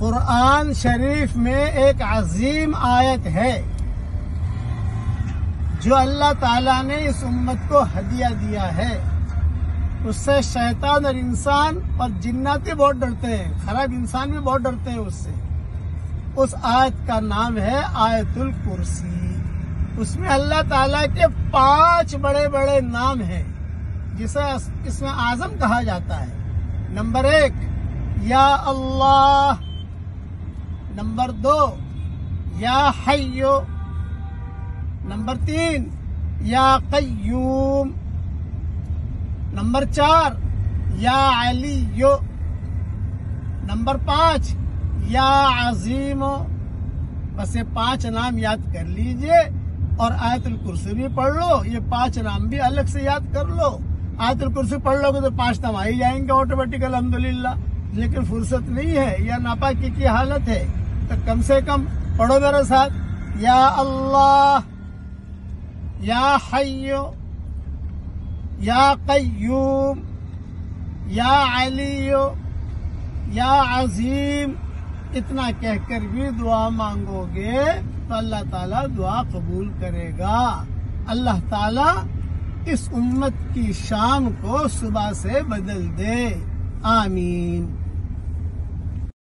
قرآن شریف میں ایک عظیم آیت ہے جو اللہ تعالیٰ نے اس امت کو ہدیہ دیا ہے۔ اس سے شیطان اور انسان اور جناتی بہت ڈرتے ہیں، خراب انسان بھی بہت ڈرتے ہیں اس سے۔ اس آیت کا نام ہے آیت الکرسی۔ اس میں اللہ تعالیٰ کے پانچ بڑے بڑے نام ہیں، جسے اس میں اعظم کہا جاتا ہے۔ نمبر ایک، یا اللہ نمبر دو، یا حیو. نمبر تین، یا قیوم. نمبر چار، یا علی نمبر پانچ، یا عظیم. بس یہ پانچ نام یاد کر لیجیے اور آیت الکرسی بھی پڑھ لو، یہ پانچ نام بھی الگ سے یاد کر لو۔ آیت الکرسی پڑھ لو گے تو پانچ نام آئی جائیں گے آٹومیٹک الحمدللہ۔ لیکن فرصت نہیں ہے یا ناپاکی کی حالت ہے۔ تو کم سے کم پڑھو میرے ساتھ۔ یا اللہ، یا حیو یا قیوم، یا علیو یا عظیم۔ اتنا کہہ کر بھی دعا مانگو گے تو اللہ تعالیٰ دعا قبول کرے گا۔ اللہ تعالیٰ اس امت کی شام کو صبح سے بدل دے۔ آمین۔